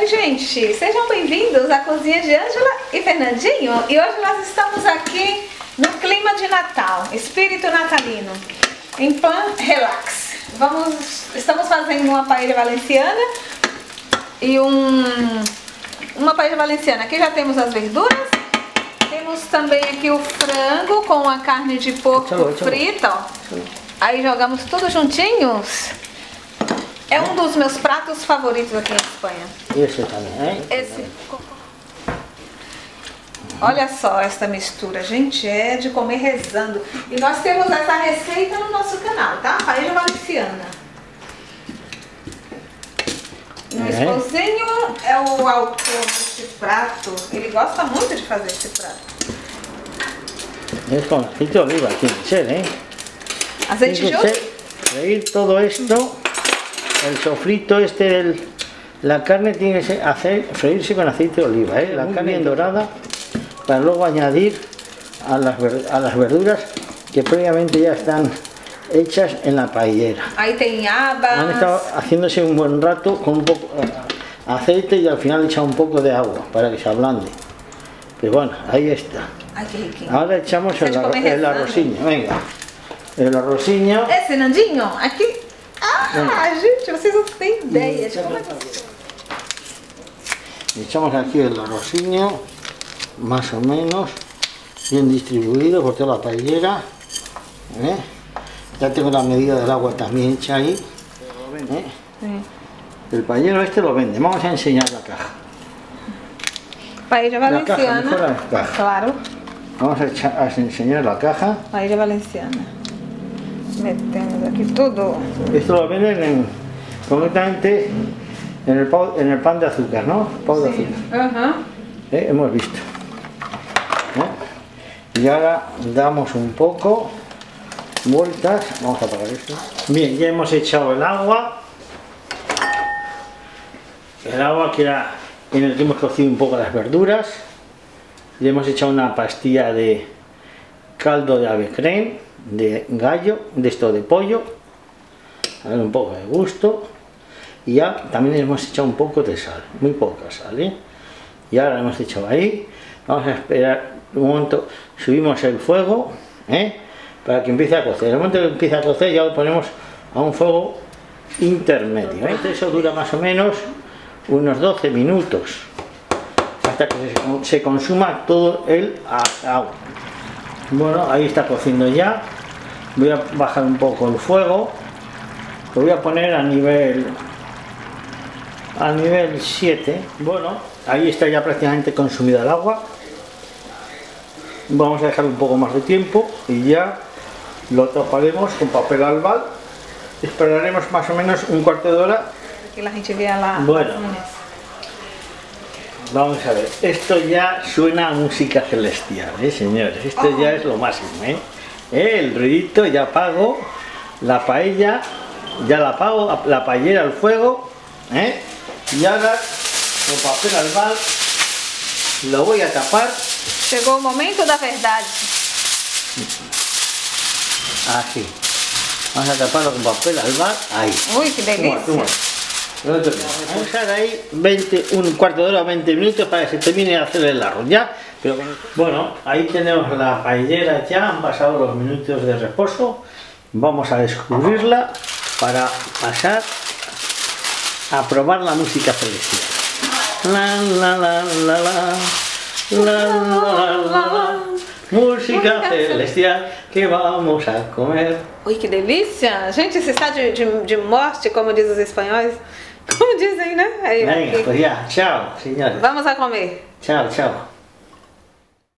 Oi, gente, sejam bem-vindos à cozinha de Ângela e Fernandinho. E hoje nós estamos aqui no clima de Natal, espírito natalino, em plan relax. Vamos, estamos fazendo uma paella valenciana e um, uma paella valenciana. Aqui já temos as verduras, temos também aqui o frango com a carne de porco frita, ó. Aí jogamos tudo juntinhos. É um dos meus pratos favoritos aqui na Espanha. Y ese también, ¿eh? Esse. Olha só essa mistura, gente, é de comer rezando. E nós temos essa receita no nosso canal, tá? Paella valenciana. Meu É. esposinho é o autor desse prato. Ele gosta muito de fazer esse prato. Es con aceite de oliva, tiene que ser, ¿eh? Azeite de oliva? freír todo esto, el sofrito este del... La carne tiene que hacer, freírse con aceite de oliva, ¿eh? La carne bien dorada, para luego añadir a las, ver- a las verduras que previamente ya están hechas en la paellera. Aí tem Han estado haciéndose un buen rato con un poco eh, aceite y al final echa un poco de agua para que se ablande. Pero bueno, ahí está. Ahora echamos el, arro- el arrocinho, venga. El arrocinho. É, Fernandinho, aqui. Ah, gente, vocês não têm ideia de como é que Echamos aquí el arrocinho, más o menos, bien distribuido por toda la paellera. ¿eh? Ya tengo la medida del agua también hecha ahí. ¿eh? El paellero este lo vende. Vamos a enseñar la caja. Paella La caja, valenciana. mejor la caja. Claro. Vamos a, a enseñar la caja. Paella valenciana. Metemos aqui tudo. Esto lo venden en, concretamente en el, en el pan de azúcar, ¿no? Pau de azúcar. ¿eh? Hemos visto. ¿eh? Y ahora damos un poco vueltas. Vamos a apagar esto. Bien, ya hemos echado el agua. El agua que era en el que hemos cocido un poco las verduras. Le hemos echado una pastilla de caldo de avecrén, de gallo, de esto de pollo. A un poco de gusto. Y ya también hemos echado un poco de sal, muy poca sal, ¿eh? Y ahora lo hemos echado ahí. Vamos a esperar un momento, subimos el fuego, ¿eh? Para que empiece a cocer. El momento que empiece a cocer ya lo ponemos a un fuego intermedio. ¿eh? Eso dura más o menos unos 12 minutos hasta que se, consuma todo el agua. Bueno, ahí está cociendo ya. Voy a bajar un poco el fuego. Lo voy a poner a nivel a nivel 7. Bueno, ahí está ya prácticamente consumida el agua. Vamos a dejar un poco más de tiempo y ya lo taparemos con papel albal. Esperaremos más o menos un cuarto de hora. Aqui a gente vê lá. Bueno. Vamos a ver, esto ya suena a música celestial, ¿eh, señores? Esto ya es lo máximo, ¿eh? ¿Eh? El ruidito, ya apago la paella, ya la apago, la paellera al fuego, ¿eh? Y ahora, con papel albal, lo voy a tapar Chegou o momento da verdade. así. Vamos a taparlo con papel albal, ahí. Ui, que delícia. Toma, toma. Vamos a dejar ahí 20, un cuarto de hora o 20 minutos para que se termine de hacer el arroz ya. Pero bueno, ahí tenemos la paellera ya, han pasado los minutos de reposo. Vamos a descubrirla para pasar a probar la música celestial. La la la la la la la la música celestial que vamos a comer. Ui, que delícia. Gente, você está de, de, de morte, como diz os espanhóis? Como dizem, né? Aí, Venga, pues ya, chao, señores. Vamos a comer. Chao, chao.